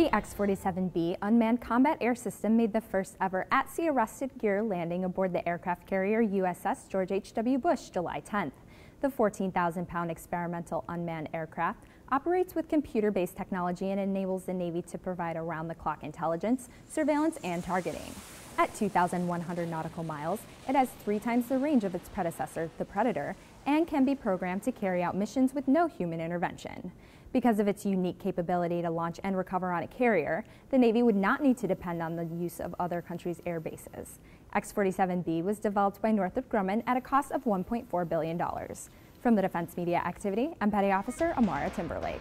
The X-47B unmanned combat air system made the first ever at-sea arrested gear landing aboard the aircraft carrier USS George H.W. Bush July 10th. The 14,000-pound experimental unmanned aircraft operates with computer-based technology and enables the Navy to provide around-the-clock intelligence, surveillance, and targeting. At 2,100 nautical miles, it has three times the range of its predecessor, the Predator, and can be programmed to carry out missions with no human intervention. Because of its unique capability to launch and recover on a carrier, the Navy would not need to depend on the use of other countries' air bases. X-47B was developed by Northrop Grumman at a cost of $1.4 billion. From the Defense Media Activity, I'm Petty Officer Amara Timberlake.